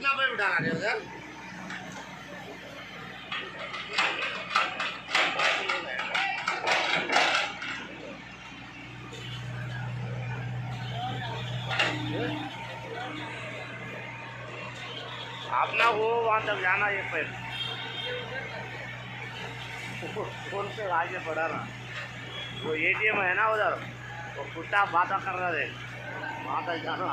कितना पे उठाना है उधर अपना वो वहाँ तक जाना एक पैर फ़ोन पे आगे पड़ा ना वो एटीएम है ना उधर? वो कुत्ता बात कर रहा है वहाँ तक जाना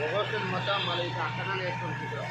ఒక్కొక్కరి మత మళ్ళీ అక్కడ నేర్చుకుంటున్నాం